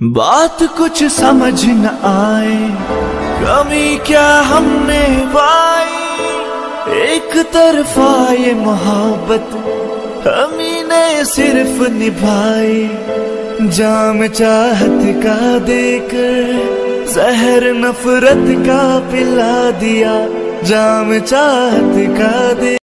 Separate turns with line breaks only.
बात कुछ समझ न आए, कमी क्या हमने पाई? एक तरफा ये मोहब्बत हमी ने सिर्फ़ निभाई। जाम चाहत का देकर, जहर नफरत का पिला दिया। जाम चाहत का दे